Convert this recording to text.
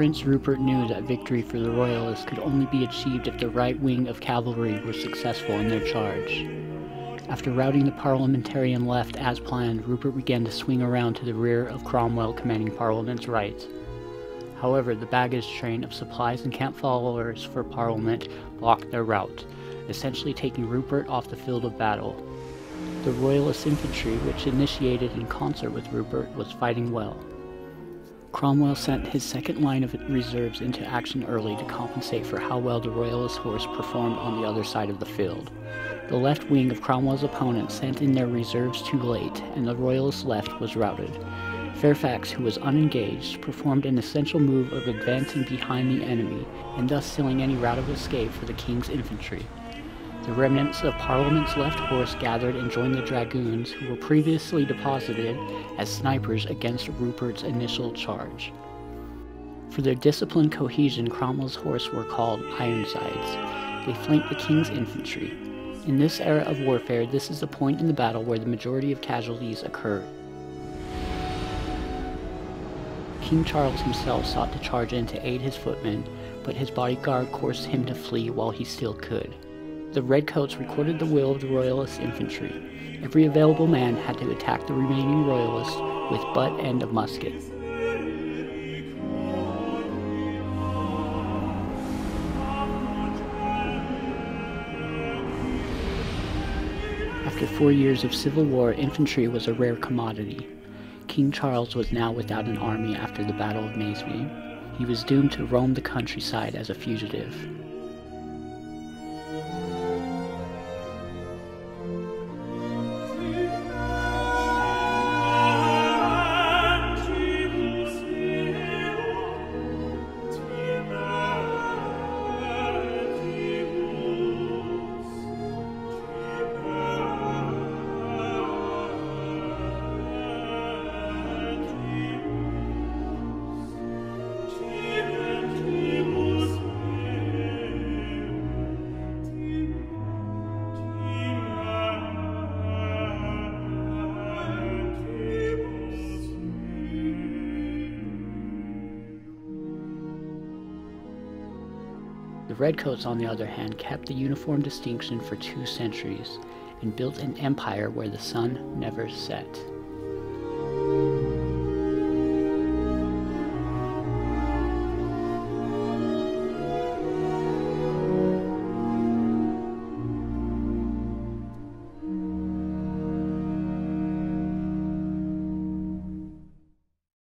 Prince Rupert knew that victory for the Royalists could only be achieved if the right wing of cavalry were successful in their charge. After routing the parliamentarian left as planned, Rupert began to swing around to the rear of Cromwell commanding Parliament's right. However, the baggage train of supplies and camp followers for Parliament blocked their route, essentially taking Rupert off the field of battle. The Royalist infantry, which initiated in concert with Rupert, was fighting well. Cromwell sent his second line of reserves into action early to compensate for how well the Royalist horse performed on the other side of the field. The left wing of Cromwell's opponents sent in their reserves too late, and the Royalist left was routed. Fairfax, who was unengaged, performed an essential move of advancing behind the enemy, and thus sealing any route of escape for the king's infantry. The remnants of Parliament's left horse gathered and joined the dragoons, who were previously deposited as snipers against Rupert's initial charge. For their disciplined cohesion, Cromwell's horse were called Ironsides. They flanked the king's infantry. In this era of warfare, this is the point in the battle where the majority of casualties occurred. King Charles himself sought to charge in to aid his footmen, but his bodyguard forced him to flee while he still could. The Redcoats recorded the will of the Royalist infantry. Every available man had to attack the remaining Royalists with butt end of musket. After four years of civil war, infantry was a rare commodity. King Charles was now without an army after the Battle of Naseby. He was doomed to roam the countryside as a fugitive. The Redcoats, on the other hand, kept the uniform distinction for two centuries and built an empire where the sun never set.